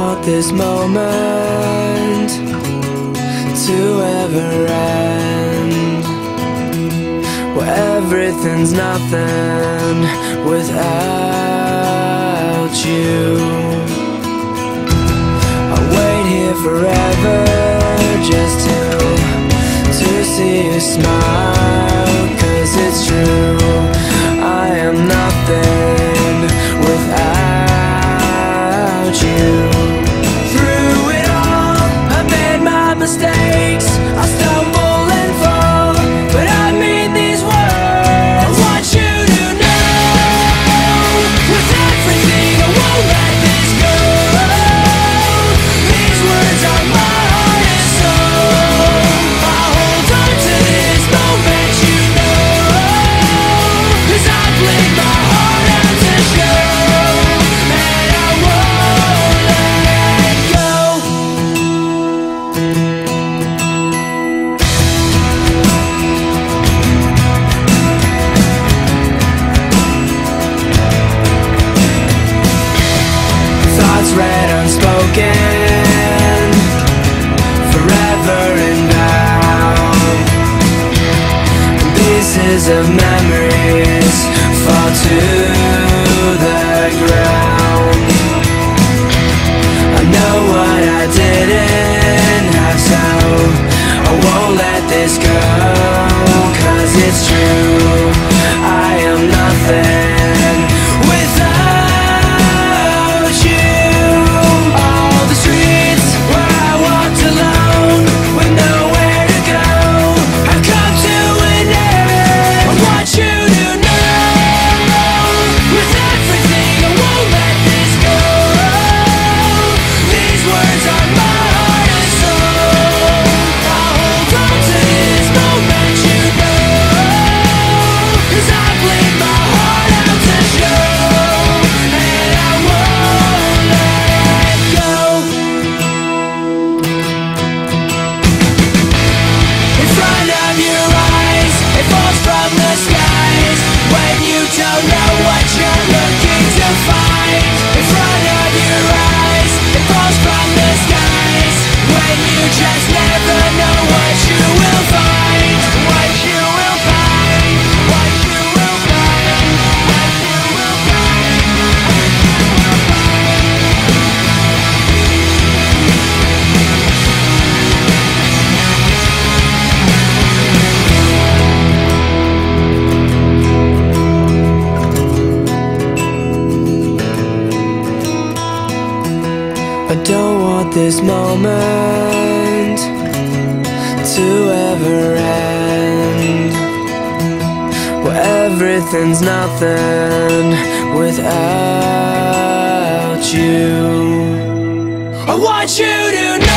want this moment to ever end. Where everything's nothing without you. I wait here forever just to, to see you smile. pieces of memories fall to the ground. this moment to ever end. Where everything's nothing without you. I want you to know